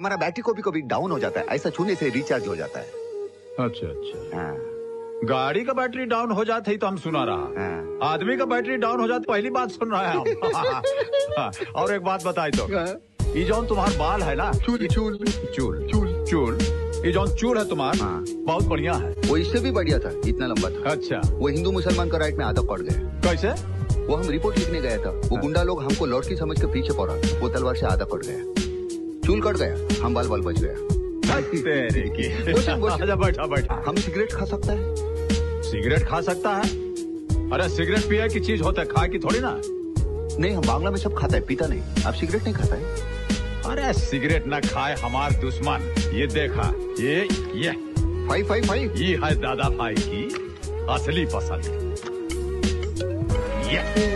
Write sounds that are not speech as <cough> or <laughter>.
हमारा बैटरी को भी कभी डाउन हो जाता है ऐसा छूने से रिचार्ज हो जाता है। अच्छा अच्छा। हाँ, गाड़ी का बैटरी डाउन हो जाते ही तो हम सुना रहा। हाँ। आदमी का बैटरी डाउन हो जाते पहली बात सुन रहा है हम। <laughs> हाँ, और एक बात बताई तो। ये जौन तुम्हार बाल है ना चूल चूल। चूल चूल। चूल। ये जौन चूल है तुम्हारा हाँ। बहुत बढ़िया है। वो इससे भी बढ़िया था इतना लंबा था। अच्छा। वो हिंदू मुसलमान का राइट में आधा पड़ गया कैसे? वो हम रिपोर्ट लिखने गया था। वो गुंडा लोग हमको लौटकी समझ के पीछे पड़ा। वो तलवार से आधा पड़ गया। चूल कट गया। हम बाल बाल बच गया। आजा बैठा बैठा। हम सिगरेट खा सकता है? सिगरेट खा सकता है? अरे सिगरेट पिया की चीज़ होता है खा की थोड़ी ना? नहीं हम बांग्ला में सब खाता है पीता नहीं। आप सिगरेट नहीं खाता है? अरे सिगरेट ना खाए हमार दुश्मन। ये देखा ये ये। Five five five. ये है दादा भाई की असली पसंद। ये।